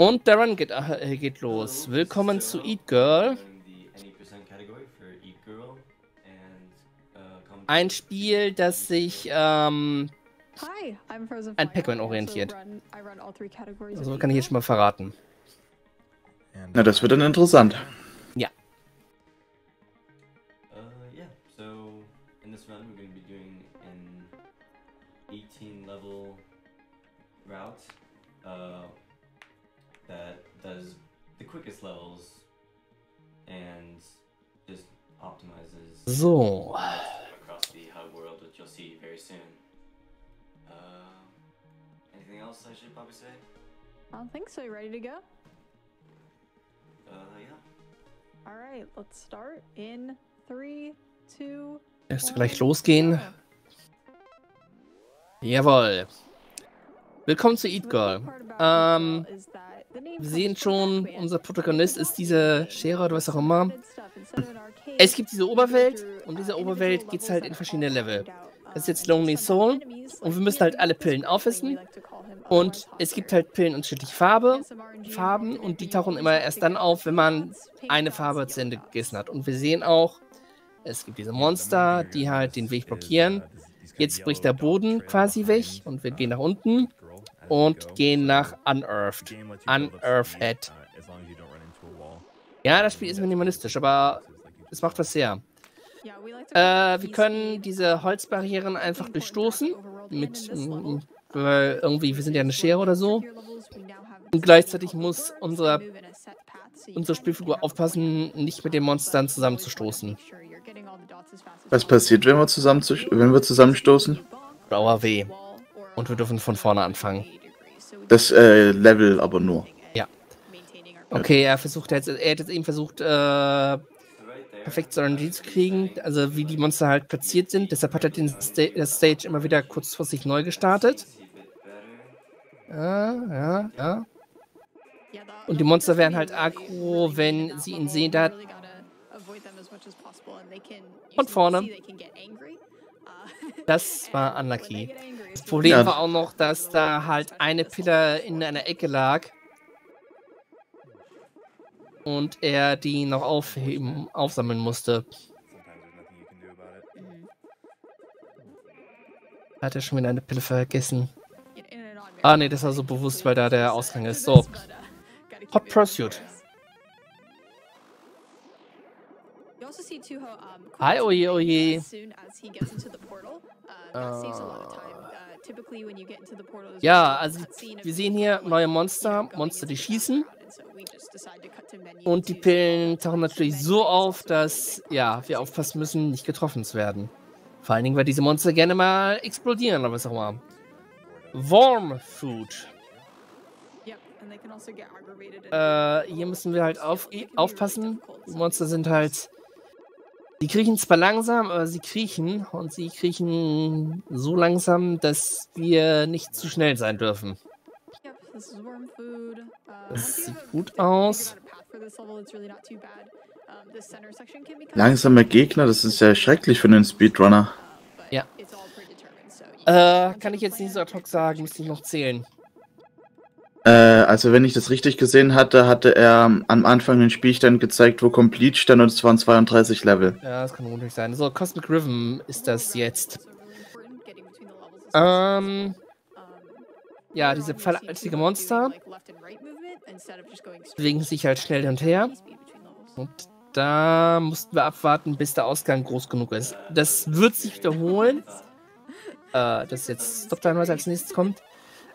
Und der Run geht, äh, geht los. Willkommen zu Eat Girl. Ein Spiel, das sich ähm, an Pac-Man orientiert. Also kann ich jetzt schon mal verraten. Na, das wird dann interessant. Ja. Uh, that does the quickest levels and just optimizes So. across the hub world, which you'll see very soon. Uh, anything else I should probably say? I don't think so. You ready to go? Uh, yeah. All right, let's start in three, two. Lässt gleich losgehen. Jawohl. Willkommen zu Eat Girl. Ähm, wir sehen schon, unser Protagonist ist diese Schere oder was auch immer. Es gibt diese Oberwelt und diese Oberwelt geht es halt in verschiedene Level. Das ist jetzt Lonely Soul und wir müssen halt alle Pillen aufessen. Und es gibt halt Pillen unterschiedliche Farbe, Farben und die tauchen immer erst dann auf, wenn man eine Farbe zu Ende gegessen hat. Und wir sehen auch, es gibt diese Monster, die halt den Weg blockieren. Jetzt bricht der Boden quasi weg und wir gehen nach unten und gehen nach Unearthed. Unearthed. Ja, das Spiel ist minimalistisch, aber es macht was sehr. Äh, wir können diese Holzbarrieren einfach durchstoßen. Mit, weil irgendwie, wir sind ja eine Schere oder so. Und gleichzeitig muss unser, unsere Spielfigur aufpassen, nicht mit den Monstern zusammenzustoßen. Was passiert, wenn wir, zusammen zu, wenn wir zusammenstoßen? Blauer W. Und wir dürfen von vorne anfangen. Das äh, Level aber nur. Okay, er versucht jetzt, er hat jetzt eben versucht, äh, perfekt zu RNG zu kriegen, also wie die Monster halt platziert sind. Deshalb hat er den Sta das Stage immer wieder kurzfristig neu gestartet. Ja, ja, ja. Und die Monster werden halt aggro, wenn sie ihn sehen. Da Von vorne. Das war unlucky. Das Problem Ja. war auch noch, dass da halt eine Pillar in einer Ecke lag. Und er die noch aufheben, aufsammeln musste. Hat er schon wieder eine Pille vergessen? Ah, nee, das war so bewusst, weil da der Ausgang ist. So. Hot Pursuit. Hi, oje, oje. Ja, also wir sehen hier neue Monster, Monster, die schießen. Und die Pillen tauchen natürlich so auf, dass ja, wir aufpassen müssen, nicht getroffen zu werden. Vor allen Dingen, weil diese Monster gerne mal explodieren oder was auch immer. Warm Food. Äh, hier müssen wir halt auf, aufpassen. Die Monster sind halt. Die kriechen zwar langsam, aber sie kriechen und sie kriechen so langsam, dass wir nicht zu schnell sein dürfen. Das sieht gut aus. Langsame Gegner, das ist ja schrecklich für einen Speedrunner. Ja. Äh, kann ich jetzt nicht so ad hoc sagen, müsste ich noch zählen. Äh, also wenn ich das richtig gesehen hatte, hatte er am Anfang den Spielstand gezeigt, wo Complete stand und es waren 32 Level. Ja, das kann unmöglich sein. So, Cosmic Rhythm ist das jetzt. Ähm. Ja, diese pfeilartige Monster bewegen sich halt schnell hin und her. Und da mussten wir abwarten, bis der Ausgang groß genug ist. Das wird sich wiederholen. Äh, das jetzt Stoptime, was als nächstes kommt.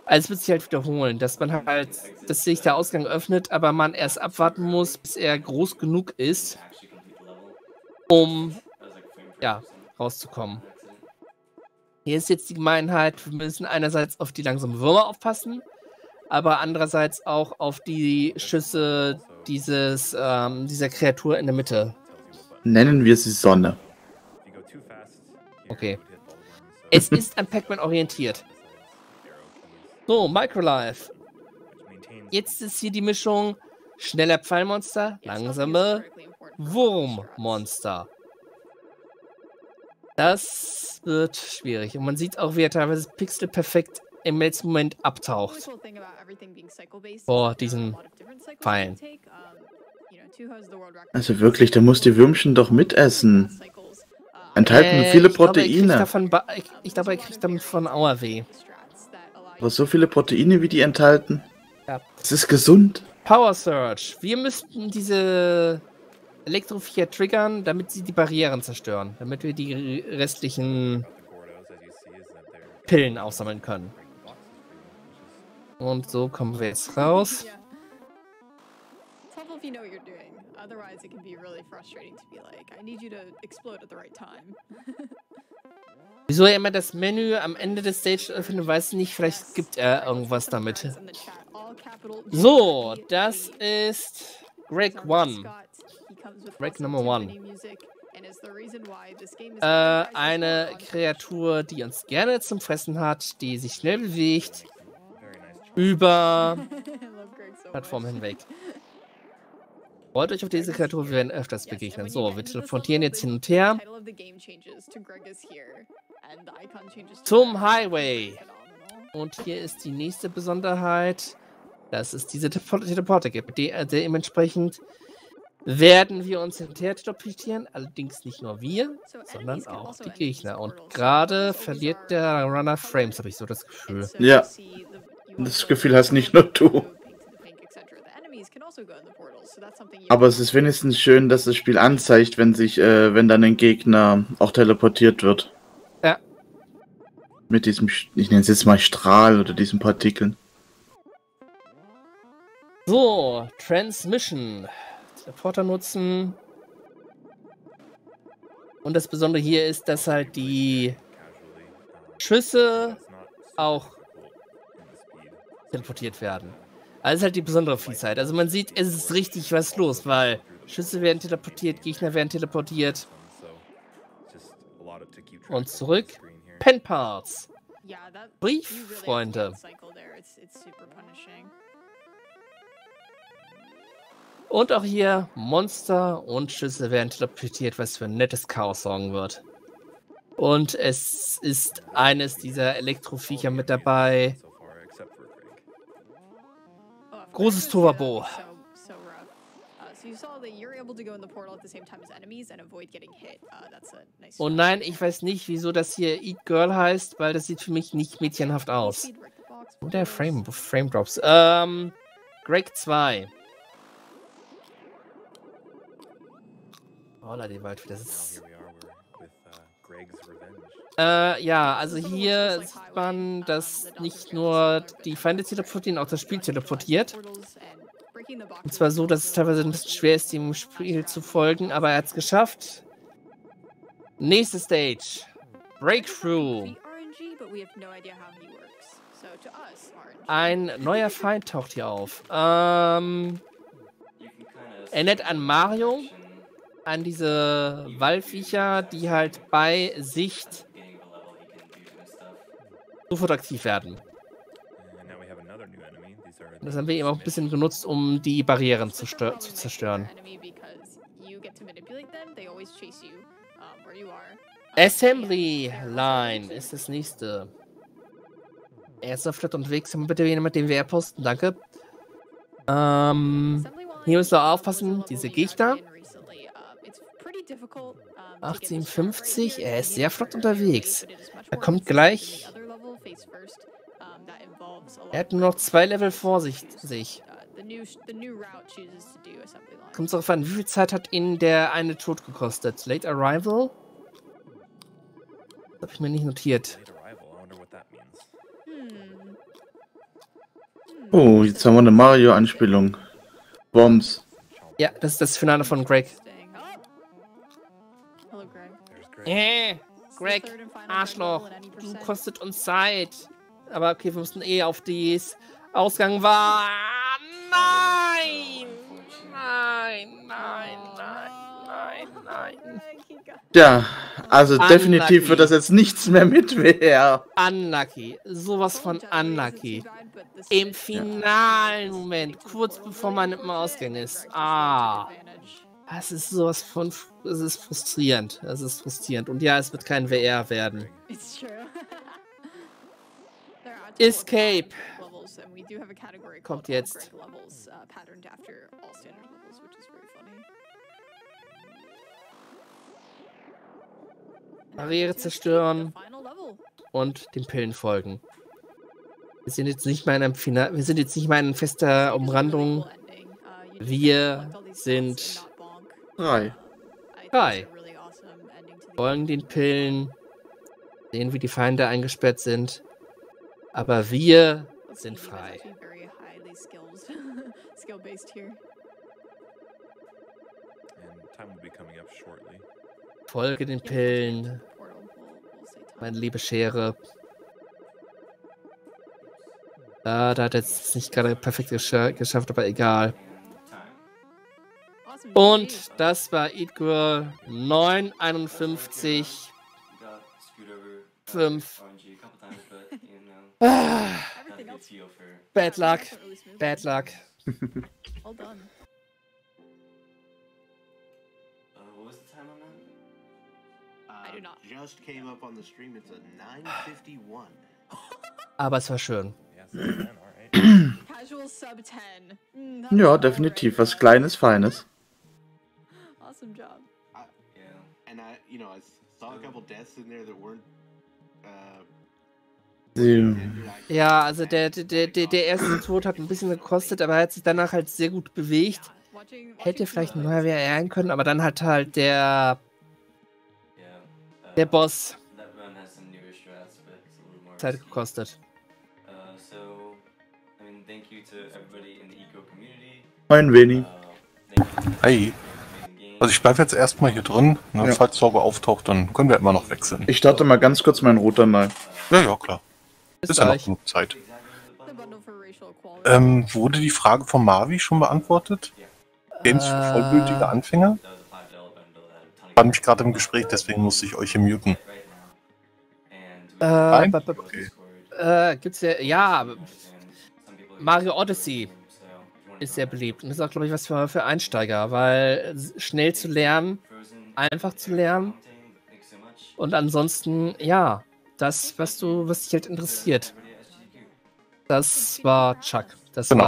Also es wird sich halt wiederholen, dass man halt, dass sich der Ausgang öffnet, aber man erst abwarten muss, bis er groß genug ist, um ja, rauszukommen. Hier ist jetzt die Gemeinheit, wir müssen einerseits auf die langsamen Würmer aufpassen, aber andererseits auch auf die Schüsse dieses, ähm, dieser Kreatur in der Mitte. Nennen wir sie Sonne. Okay. Es ist an Pac-Man orientiert. So, Microlife. Jetzt ist hier die Mischung schneller Pfeilmonster, langsame Wurmmonster. Das wird schwierig. Und man sieht auch, wie er teilweise pixelperfekt im letzten Moment abtaucht. Vor diesen Pfeilen. Also wirklich, der muss die Würmchen doch mitessen. Enthalten Äh, viele ich glaube, er kriegt Proteine. davon ba- ich ich glaube, er kriegt damit von Auerweh. Aber so viele Proteine, wie die enthalten. Ja. Das ist gesund. Power Surge. Wir müssten diese Elektroviecher triggern, damit sie die Barrieren zerstören. Damit wir die restlichen Pillen aufsammeln können. Und so kommen wir jetzt raus. You know what you're doing. Otherwise, it can be really frustrating to be like, I need you to explode at the right time. Wieso er immer das Menü am Ende des Stage öffnet, weiß ich nicht. Vielleicht gibt er irgendwas damit. So, das ist Greg One. Greg number one. Äh, eine Kreatur, die uns gerne zum Fressen hat, die sich schnell bewegt, über much. hinweg. Freut euch auf diese Kreatur, wir werden öfters begegnen. So, wir teleportieren jetzt hin und her zum. Highway. Und hier ist die nächste Besonderheit, dass es diese Tele- Teleporter gibt. De äh, dementsprechend werden wir uns hinterher teleportieren, allerdings nicht nur wir, So sondern auch also die Gegner. Und gerade verliert der Runner. Frames, habe ich so das Gefühl. Ja. Das Gefühl hast nicht nur du. also Aber es ist wenigstens schön, dass das Spiel anzeigt, wenn sich, äh, wenn dann ein Gegner auch teleportiert wird. Mit diesem, ich nenne es jetzt mal Strahl oder diesen Partikeln. So, Transmission. Teleporter nutzen. Und das Besondere hier ist, dass halt die Schüsse auch teleportiert werden. Also halt die besondere Viehzeit. Also man sieht, es ist richtig was los, weil Schüsse werden teleportiert, Gegner werden teleportiert. Und zurück. Pen Parts. Yeah, that Brief, you really have to Freunde. get cycle there. It's, it's super punishing. Und auch hier Monster und Schüsse werden teleportiert, was für ein nettes Chaos sorgen wird. Und es ist eines dieser Elektroviecher mit dabei. Oh, of Großes yeah, Turbo. So, so rough. Uh, so you saw that you're able to go in the portal at the same time as enemies and avoid getting hit. Uh, that's a nice. Und nein, ich weiß nicht, wieso das hier Eat Girl heißt, weil das sieht für mich nicht mädchenhaft aus. Und der Frame, Frame Drops. Ähm, Greg 2. Oh, die Wald wieder. Das ist Äh, ja, also hier sieht man, dass nicht nur die Feinde teleportieren, auch das Spiel teleportiert. Und zwar so, dass es teilweise ein bisschen schwer ist, dem Spiel zu folgen, aber er hat es geschafft. Nächste Stage. Breakthrough. Ein neuer Feind taucht hier auf. Ähm, Erinnert an Mario? an diese Waldviecher, die halt bei Sicht sofort aktiv werden. Und das haben wir eben auch ein bisschen genutzt, um die Barrieren zu, zu zerstören. Assembly Line ist das nächste. Er ist auf Flat unterwegs. Haben wir bitte jemand den WR-Posten? Danke. Ähm, hier müssen wir aufpassen, diese Gegner. 1850, er ist sehr flott unterwegs. Er kommt gleich. Er hat nur noch zwei Level vor sich. sich. Kommt darauf an, wie viel Zeit hat ihn der eine Tod gekostet? Late Arrival? Das habe ich mir nicht notiert. Oh, jetzt haben wir eine Mario-Anspielung. Bombs. Ja, das ist das Finale von Greg. Hello, Greg. Äh, Greg, Arschloch, du kostet uns Zeit. Aber okay, wir mussten eh auf dies Ausgang war. Nein! Nein, nein, nein, nein, nein. Ja, also definitiv Unlucky. wird das jetzt nichts mehr mit wer. Unlucky. Sowas von unlucky. Im finalen Moment, kurz bevor man im Ausgang ist. Ah. Das ist sowas von. Es ist frustrierend. Es ist frustrierend. Und ja, es wird kein WR werden. It's true. Category Kommt jetzt. uh, patterned after all standard levels, which is very funny. And now Barriere zerstören. und den Pillen folgen. Wir sind jetzt nicht mal in einem Final, wir sind jetzt nicht mal in fester Umrandung. Wir sind Drei. Drei. folgen den Pillen, sehen, wie die Feinde eingesperrt sind. Aber wir sind frei. Folge den Pillen. Meine liebe Schere. Ah, da hat er jetzt nicht gerade perfekt geschafft, aber egal. Und das war Eat Girl 951 5 Everything else for. bad luck. really. Bad luck. Well done. Uh, what was the time on that? I do not. Just came up on the stream. It's a 951. Aber es war schön. Yeah, so then, alright. Casual sub 10. Mm, Ja, was definitiv. Was. Kleines, Feines. Awesome job. Yeah. And I, you know, I saw a couple deaths in there that weren't. Uh, Sie, intended. I- Ja, also der, der, der, der erste Tod hat ein bisschen gekostet, aber er hat sich danach halt sehr gut bewegt. Hätte vielleicht mehr those- ernten können, aber dann hat halt der, der Boss. Zeit gekostet. So, I mean, thank you to everybody in the eco community. Moin, Veni. Thank you for Hi. amazing games. Also ich bleibe jetzt erstmal hier drin. Ne? Ja. Falls Sorge auftaucht, dann können wir immer noch wechseln. Ich starte mal ganz kurz meinen Router neu. Ja, ja, klar. Bis Ist ja noch genug Zeit. Ähm, wurde die Frage von Marvi schon beantwortet? Games für vollgültige Äh, Anfänger? That was a five dollar bundle that had a ton of War nämlich gerade im Gespräch, deswegen musste ich euch hier muten. Äh, Nein? Okay. äh, gibt's ja, ja, Mario Odyssey ist sehr beliebt und ist auch, glaube ich, was für, für Einsteiger, weil schnell zu lernen einfach zu lernen. und ansonsten, ja, das, was du, was dich halt interessiert. Das war Chuck. Das Genau. war